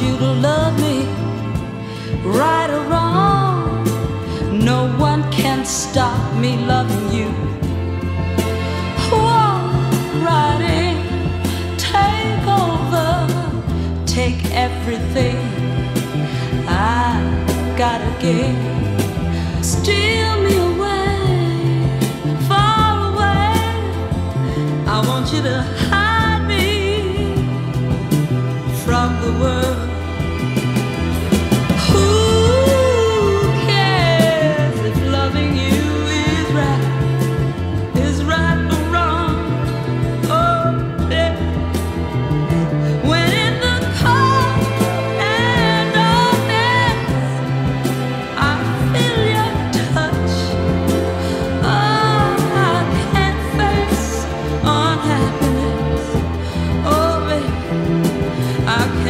you to love me, right or wrong. No one can stop me loving you. Walk right in, take over, take everything I gotta give. Steal me away, far away. I want you to.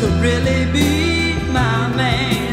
to really be my man.